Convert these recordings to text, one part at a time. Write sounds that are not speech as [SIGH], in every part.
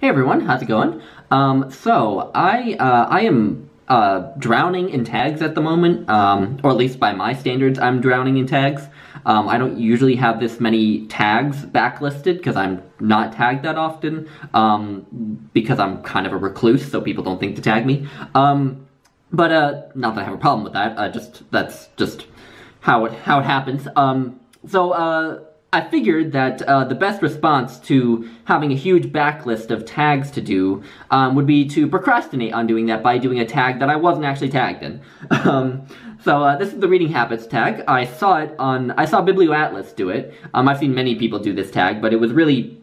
Hey everyone, how's it going? Um, so I uh, I am uh, drowning in tags at the moment, um, or at least by my standards, I'm drowning in tags. Um, I don't usually have this many tags backlisted because I'm not tagged that often, um, because I'm kind of a recluse, so people don't think to tag me. Um, but uh, not that I have a problem with that. Uh, just that's just how it how it happens. Um, so uh, I figured that uh, the best response to having a huge backlist of tags to do um, would be to procrastinate on doing that by doing a tag that I wasn't actually tagged in. [LAUGHS] um, so uh, this is the reading habits tag. I saw it on, I saw BiblioAtlas do it. Um, I've seen many people do this tag, but it was really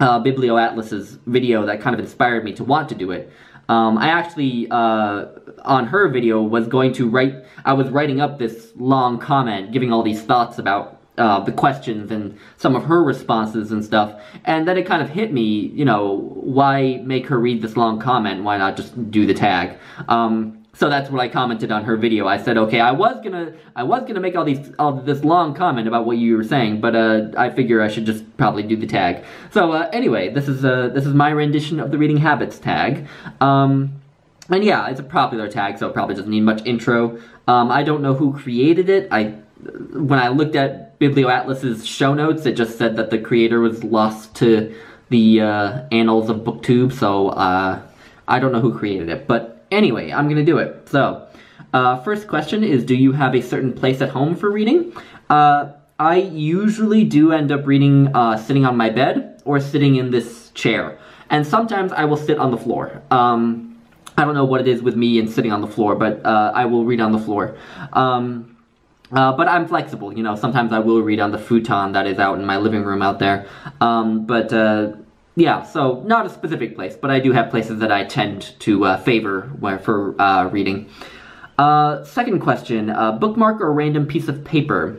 uh, BiblioAtlas's video that kind of inspired me to want to do it. Um, I actually, uh, on her video, was going to write, I was writing up this long comment, giving all these thoughts about uh, the questions and some of her responses and stuff. And then it kind of hit me, you know, why make her read this long comment? Why not just do the tag? Um, so that's what I commented on her video. I said, okay, I was gonna, I was gonna make all these, all this long comment about what you were saying, but uh, I figure I should just probably do the tag. So uh, anyway, this is uh, this is my rendition of the reading habits tag. Um, and yeah, it's a popular tag, so it probably doesn't need much intro. Um, I don't know who created it. I when I looked at BiblioAtlas's show notes, it just said that the creator was lost to the uh, annals of BookTube, so uh, I don't know who created it. But anyway, I'm gonna do it. So, uh, first question is, do you have a certain place at home for reading? Uh, I usually do end up reading uh, sitting on my bed or sitting in this chair. And sometimes I will sit on the floor. Um, I don't know what it is with me and sitting on the floor, but uh, I will read on the floor. Um, uh, but I'm flexible, you know, sometimes I will read on the futon that is out in my living room out there. Um, but, uh, yeah, so not a specific place, but I do have places that I tend to uh, favor where, for uh, reading. Uh, second question, uh, bookmark or random piece of paper?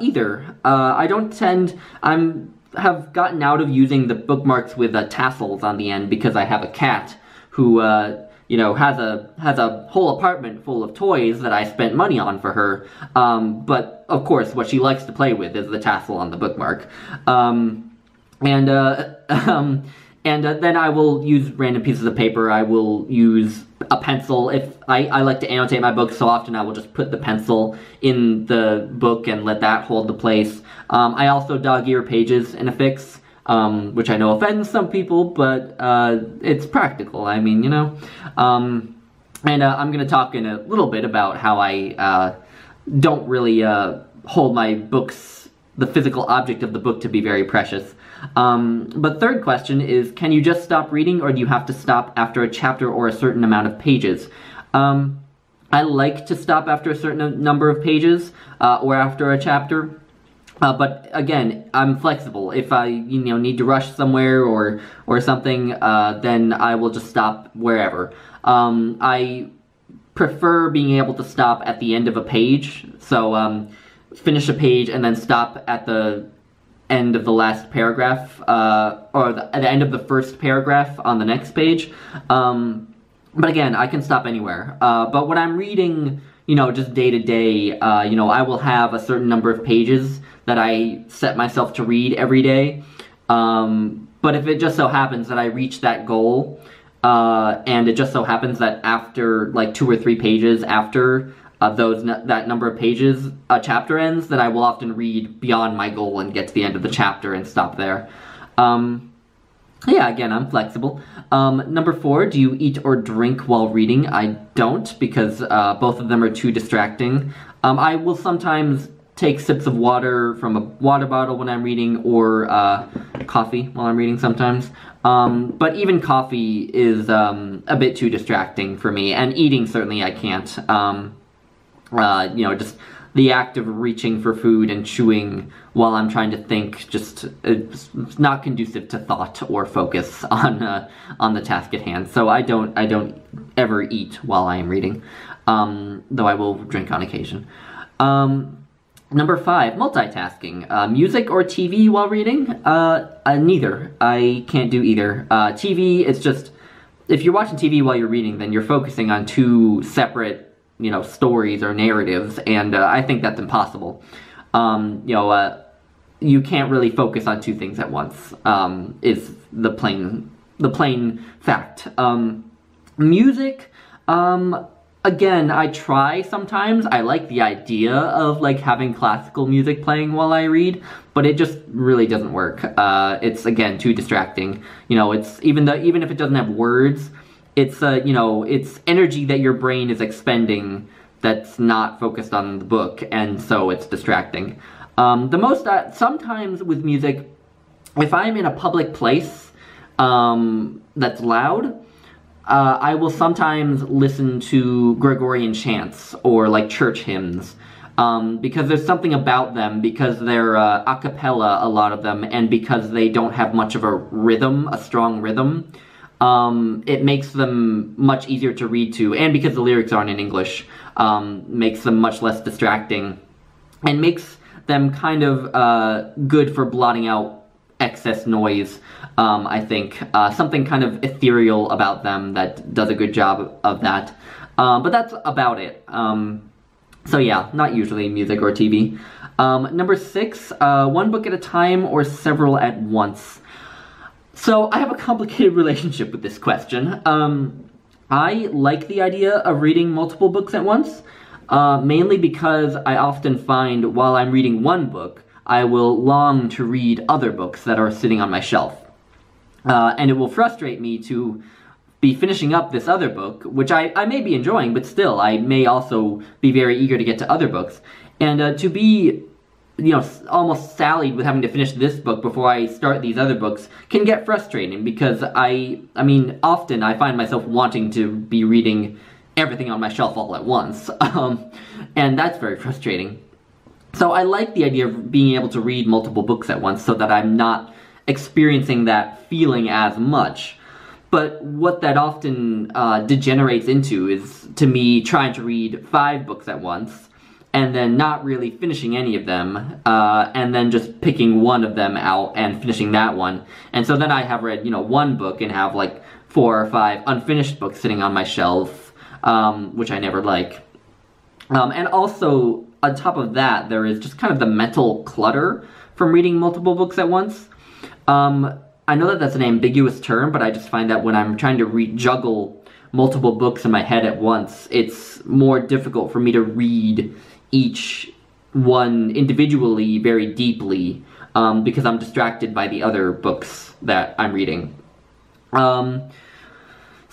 either. I don't tend, I'm, have gotten out of using the bookmarks with tassels on the end because I have a cat who you know, has a has a whole apartment full of toys that I spent money on for her. Um, but of course, what she likes to play with is the tassel on the bookmark. Um, and uh, [LAUGHS] um, and uh, then I will use random pieces of paper. I will use a pencil. If I, I like to annotate my books so often, I will just put the pencil in the book and let that hold the place. Um, I also dog ear pages in a affix um, which I know offends some people, but uh, it's practical. I mean, you know. Um, and uh, I'm going to talk in a little bit about how I uh, don't really uh, hold my books, the physical object of the book, to be very precious. Um, but third question is, can you just stop reading, or do you have to stop after a chapter or a certain amount of pages? Um, I like to stop after a certain number of pages, uh, or after a chapter. Uh, but again, I'm flexible. If I, you know, need to rush somewhere or or something, uh, then I will just stop wherever. Um, I prefer being able to stop at the end of a page. So um, finish a page and then stop at the end of the last paragraph, uh, or the, the end of the first paragraph on the next page. Um, but again, I can stop anywhere. Uh, but when I'm reading, you know, just day to day, uh, you know, I will have a certain number of pages that I set myself to read every day. Um, but if it just so happens that I reach that goal, uh, and it just so happens that after like two or three pages after uh, those that number of pages a chapter ends, then I will often read beyond my goal and get to the end of the chapter and stop there. Um, yeah, again, I'm flexible. Um, number four, do you eat or drink while reading? I don't because uh, both of them are too distracting. Um, I will sometimes take sips of water from a water bottle when I'm reading or uh, coffee while I'm reading sometimes. Um, but even coffee is um, a bit too distracting for me, and eating certainly I can't. Um, uh, you know, just the act of reaching for food and chewing while I'm trying to think just it's not conducive to thought or focus [LAUGHS] on uh, on the task at hand. So I don't I don't ever eat while I am reading, um, though I will drink on occasion. Um, Number five, multitasking. Uh, music or TV while reading? Uh, uh, neither. I can't do either. Uh, TV, it's just, if you're watching TV while you're reading, then you're focusing on two separate, you know, stories or narratives, and uh, I think that's impossible. Um, you know, uh, you can't really focus on two things at once, um, is the plain the plain fact. Um, music, um, again, I try sometimes. I like the idea of like having classical music playing while I read, but it just really doesn't work. Uh, it's again too distracting. You know, it's even though even if it doesn't have words, it's uh, you know, it's energy that your brain is expending that's not focused on the book, and so it's distracting. Um, the most uh, sometimes with music, if I'm in a public place um, that's loud uh, I will sometimes listen to Gregorian chants or like church hymns um, because there's something about them because they're uh, a cappella, a lot of them, and because they don't have much of a rhythm, a strong rhythm. Um, it makes them much easier to read to, and because the lyrics aren't in English, um, makes them much less distracting, and makes them kind of uh, good for blotting out excess noise um, I think. Uh, something kind of ethereal about them that does a good job of that. Um, but that's about it. Um, so yeah, not usually music or TV. Um, number six, uh, one book at a time or several at once. So I have a complicated [LAUGHS] relationship with this question. Um, I like the idea of reading multiple books at once, uh, mainly because I often find while I'm reading one book, I will long to read other books that are sitting on my shelf. Uh, and it will frustrate me to be finishing up this other book, which I, I may be enjoying, but still, I may also be very eager to get to other books. And uh, to be, you know, almost sallied with having to finish this book before I start these other books can get frustrating because I, I mean, often I find myself wanting to be reading everything on my shelf all at once. [LAUGHS] Um, and that's very frustrating. So I like the idea of being able to read multiple books at once so that I'm not experiencing that feeling as much. But what that often uh, degenerates into is, to me, trying to read five books at once, and then not really finishing any of them, uh, and then just picking one of them out and finishing that one. And so then I have read, you know, one book and have like four or five unfinished books sitting on my shelf, um, which I never like. Um, and also, on top of that, there is just kind of the mental clutter from reading multiple books at once. Um, I know that that's an ambiguous term, but I just find that when I'm trying to re- juggle multiple books in my head at once, it's more difficult for me to read each one individually very deeply um, because I'm distracted by the other books that I'm reading. Um,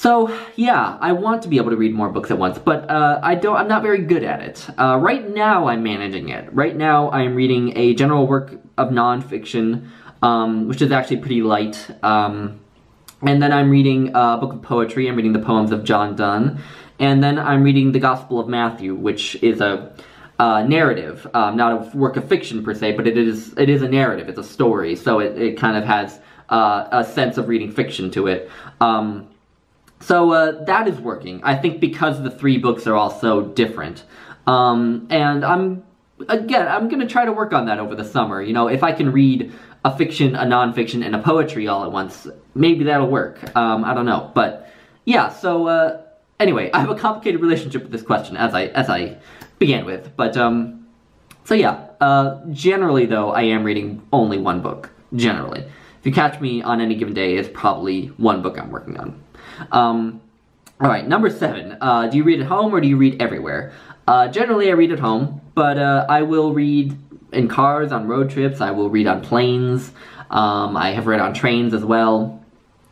so yeah, I want to be able to read more books at once, but uh, I don't. I'm not very good at it. Uh, right now, I'm managing it. Right now, I'm reading a general work of nonfiction um, which is actually pretty light. Um, and then I'm reading a book of poetry. I'm reading the poems of John Donne. And then I'm reading the Gospel of Matthew, which is a uh, narrative, um, not a work of fiction per se, but it is it is a narrative. It's a story, so it, it kind of has uh, a sense of reading fiction to it. Um, so uh, that is working. I think because the three books are all so different. Um, and I'm again, I'm gonna try to work on that over the summer. You know, if I can read a fiction, a nonfiction, and a poetry all at once. Maybe that'll work. Um, I don't know, but yeah. So uh, anyway, I have a complicated relationship with this question, as I as I began with. But um, so yeah. Uh, generally, though, I am reading only one book. Generally, if you catch me on any given day, it's probably one book I'm working on. Um, all right, number seven. Uh, do you read at home or do you read everywhere? Uh, generally, I read at home, but uh, I will read in cars, on road trips. I will read on planes. Um, I have read on trains as well.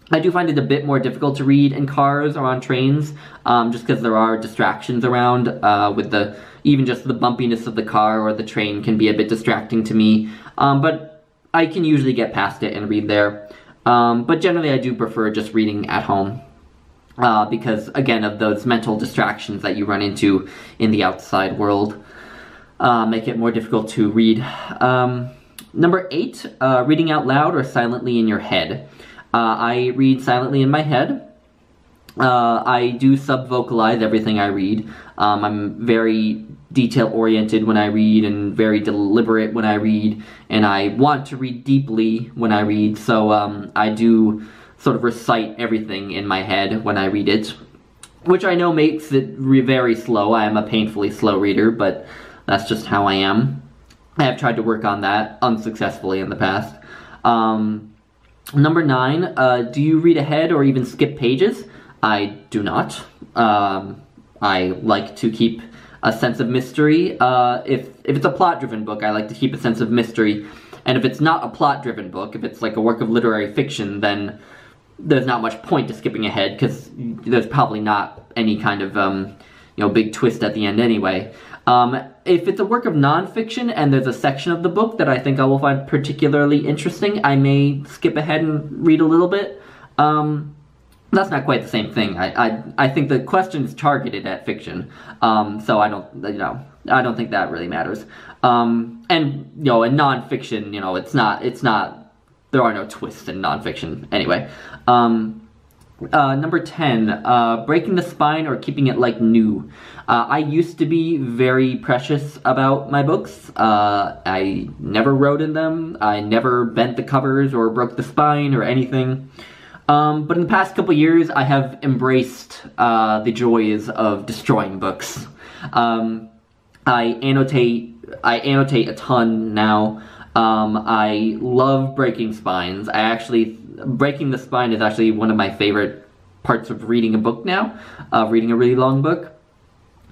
I do find it a bit more difficult to read in cars or on trains, um, just because there are distractions around uh, with the, even just the bumpiness of the car or the train can be a bit distracting to me. Um, but I can usually get past it and read there. Um, but generally I do prefer just reading at home. Uh, because again of those mental distractions that you run into in the outside world uh, make it more difficult to read. Um, number eight, uh, reading out loud or silently in your head. Uh, I read silently in my head. Uh, I do sub-vocalize everything I read. Um, I'm very detail-oriented when I read and very deliberate when I read, and I want to read deeply when I read, so um, I do sort of recite everything in my head when I read it, which I know makes it very slow. I am a painfully slow reader, but that's just how I am. I have tried to work on that unsuccessfully in the past. Um, number nine, uh, do you read ahead or even skip pages? I do not. Um, I like to keep a sense of mystery. Uh, if if it's a plot-driven book, I like to keep a sense of mystery. And if it's not a plot-driven book, if it's like a work of literary fiction, then there's not much point to skipping ahead because there's probably not any kind of um, you know big twist at the end anyway. Um, if it's a work of nonfiction and there's a section of the book that I think I will find particularly interesting, I may skip ahead and read a little bit. Um, that's not quite the same thing. I, I, I think the question is targeted at fiction, um, so I don't, you know, I don't think that really matters. Um, and you know, in nonfiction, you know, it's not, it's not, there are no twists in nonfiction anyway. Um, uh, number 10, uh, breaking the spine or keeping it like new. Uh, I used to be very precious about my books. Uh, I never wrote in them. I never bent the covers or broke the spine or anything. Um, but in the past couple years, I have embraced uh, the joys of destroying books. Um, I annotate. I annotate a ton now. Um, I love breaking spines. I actually breaking the spine is actually one of my favorite parts of reading a book now. Uh, reading a really long book.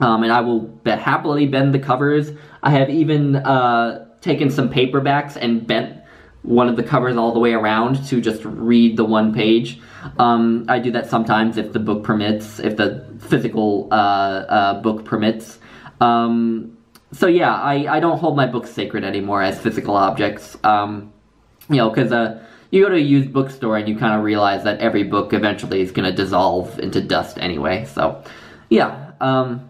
Um, and I will happily bend the covers. I have even uh, taken some paperbacks and bent one of the covers all the way around to just read the one page. Um, I do that sometimes if the book permits, if the physical uh, uh, book permits. Um, so yeah, I, I don't hold my books sacred anymore as physical objects. Um, you know, because uh, you go to a used bookstore and you kind of realize that every book eventually is going to dissolve into dust anyway. So yeah, um,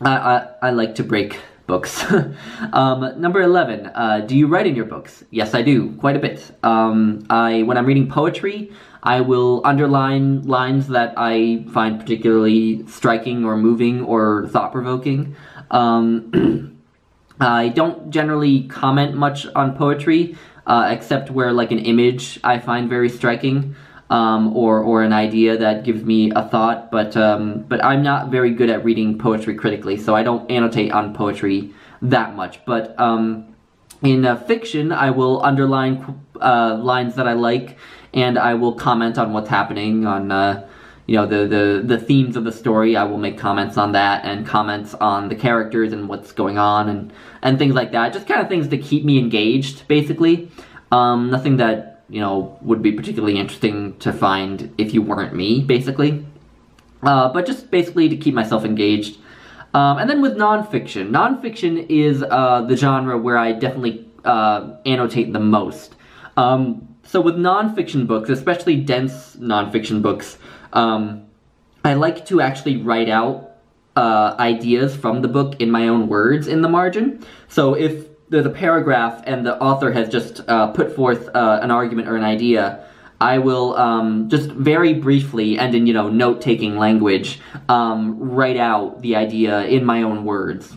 I, I, I like to break books. [LAUGHS] um, number 11, uh, do you write in your books? Yes, I do, quite a bit. Um, I, when I'm reading poetry, I will underline lines that I find particularly striking or moving or thought-provoking. Um, [CLEARS THROAT] I don't generally comment much on poetry, uh, except where like an image I find very striking um, or or an idea that gives me a thought. But um, but I'm not very good at reading poetry critically, so I don't annotate on poetry that much. But um, in uh, fiction, I will underline uh, lines that I like, and I will comment on what's happening on. Uh, you know the, the the themes of the story. I will make comments on that and comments on the characters and what's going on and and things like that. Just kind of things to keep me engaged, basically. Um, nothing that you know, would be particularly interesting to find if you weren't me, basically. Uh, but just basically to keep myself engaged. Um, and then with nonfiction. Nonfiction is uh, the genre where I definitely uh, annotate the most. Um, so with nonfiction books, especially dense nonfiction books, um, I like to actually write out uh, ideas from the book in my own words in the margin. So if there's a paragraph and the author has just uh, put forth uh, an argument or an idea, I will um, just very briefly and in you know note-taking language um, write out the idea in my own words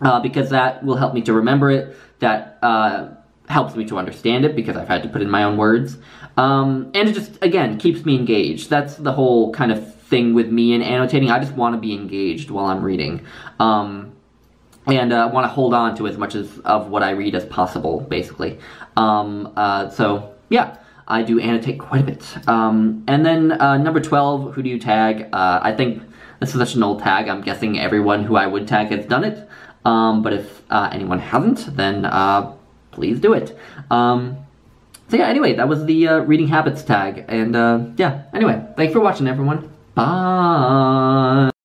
uh, because that will help me to remember it. That uh, helps me to understand it because I've had to put in my own words, um, and it just again keeps me engaged. That's the whole kind of thing with me and annotating. I just want to be engaged while I'm reading. Um, and uh, want to hold on to as much as of what I read as possible, basically. Um, uh, so yeah, I do annotate quite a bit. Um, and then uh, number 12, who do you tag? Uh, I think this is such an old tag, I'm guessing everyone who I would tag has done it. Um, but if uh, anyone hasn't, then uh, please do it. Um, so yeah, anyway, that was the reading habits tag. And yeah, anyway, thanks for watching everyone. Bye!